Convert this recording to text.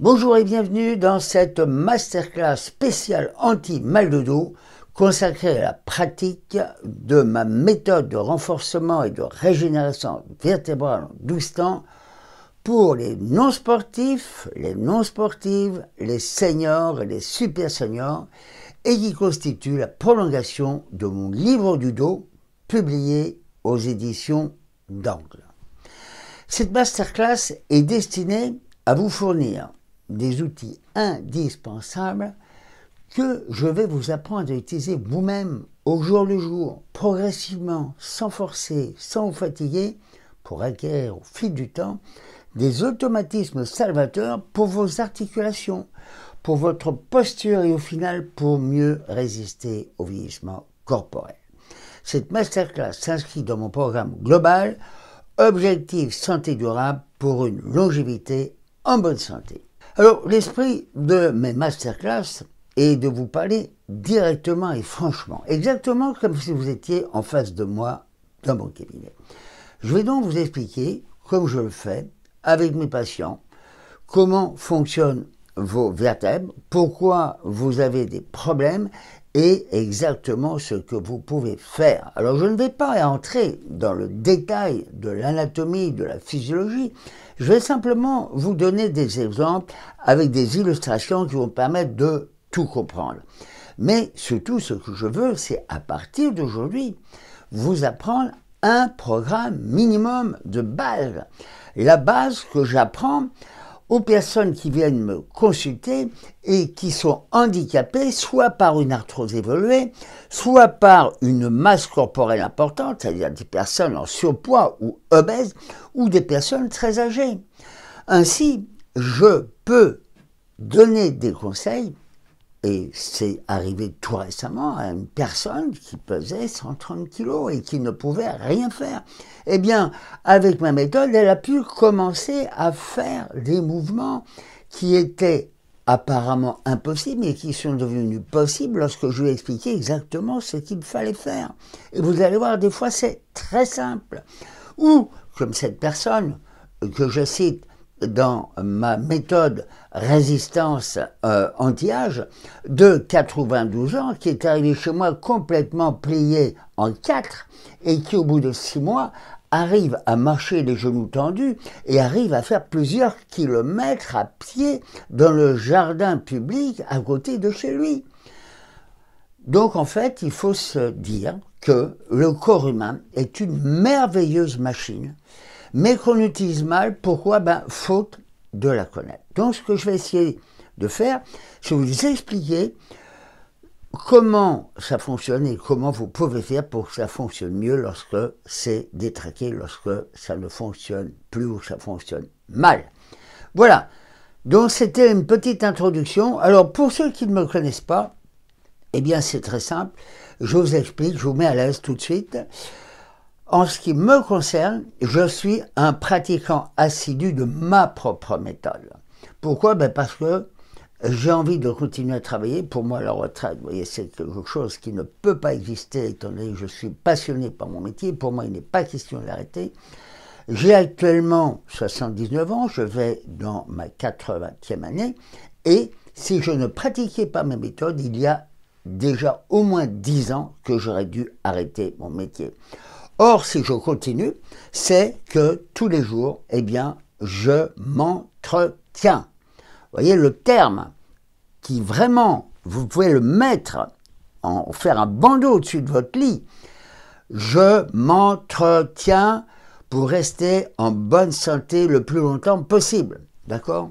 Bonjour et bienvenue dans cette masterclass spéciale anti-mal de dos consacrée à la pratique de ma méthode de renforcement et de régénération vertébrale en 12 temps pour les non-sportifs, les non-sportives, les seniors et les super seniors et qui constitue la prolongation de mon livre du dos publié aux éditions d'Angle. Cette masterclass est destinée à vous fournir des outils indispensables que je vais vous apprendre à utiliser vous-même au jour le jour, progressivement, sans forcer, sans vous fatiguer, pour acquérir au fil du temps des automatismes salvateurs pour vos articulations, pour votre posture et au final pour mieux résister au vieillissement corporel. Cette masterclass s'inscrit dans mon programme global Objectif santé durable pour une longévité en bonne santé. Alors, l'esprit de mes masterclass est de vous parler directement et franchement, exactement comme si vous étiez en face de moi dans mon cabinet. Je vais donc vous expliquer, comme je le fais avec mes patients, comment fonctionnent vos vertèbres, pourquoi vous avez des problèmes et exactement ce que vous pouvez faire. Alors je ne vais pas entrer dans le détail de l'anatomie, de la physiologie, je vais simplement vous donner des exemples avec des illustrations qui vont permettre de tout comprendre. Mais surtout, ce que je veux, c'est à partir d'aujourd'hui, vous apprendre un programme minimum de base. La base que j'apprends, aux personnes qui viennent me consulter et qui sont handicapées soit par une arthrose évoluée, soit par une masse corporelle importante, c'est-à-dire des personnes en surpoids ou obèses, ou des personnes très âgées. Ainsi, je peux donner des conseils et c'est arrivé tout récemment à une personne qui pesait 130 kilos et qui ne pouvait rien faire. Eh bien, avec ma méthode, elle a pu commencer à faire des mouvements qui étaient apparemment impossibles et qui sont devenus possibles lorsque je lui ai expliqué exactement ce qu'il fallait faire. Et vous allez voir, des fois, c'est très simple. Ou, comme cette personne que je cite, dans ma méthode résistance euh, anti-âge de 92 ans qui est arrivé chez moi complètement plié en quatre et qui au bout de six mois arrive à marcher les genoux tendus et arrive à faire plusieurs kilomètres à pied dans le jardin public à côté de chez lui. Donc en fait, il faut se dire que le corps humain est une merveilleuse machine mais qu'on utilise mal. Pourquoi? Ben, Faute de la connaître. Donc ce que je vais essayer de faire, c'est vous expliquer comment ça fonctionne et comment vous pouvez faire pour que ça fonctionne mieux lorsque c'est détraqué, lorsque ça ne fonctionne plus ou ça fonctionne mal. Voilà. Donc c'était une petite introduction. Alors pour ceux qui ne me connaissent pas, eh bien c'est très simple. Je vous explique, je vous mets à l'aise tout de suite. En ce qui me concerne, je suis un pratiquant assidu de ma propre méthode. Pourquoi? Ben Parce que j'ai envie de continuer à travailler. Pour moi, la retraite, vous voyez, c'est quelque chose qui ne peut pas exister, étant donné que je suis passionné par mon métier. Pour moi, il n'est pas question d'arrêter. J'ai actuellement 79 ans, je vais dans ma 80e année, et si je ne pratiquais pas mes méthodes, il y a déjà au moins 10 ans que j'aurais dû arrêter mon métier. Or, si je continue, c'est que tous les jours, eh bien, je m'entretiens. Vous voyez, le terme qui vraiment, vous pouvez le mettre, en faire un bandeau au-dessus de votre lit. Je m'entretiens pour rester en bonne santé le plus longtemps possible. D'accord?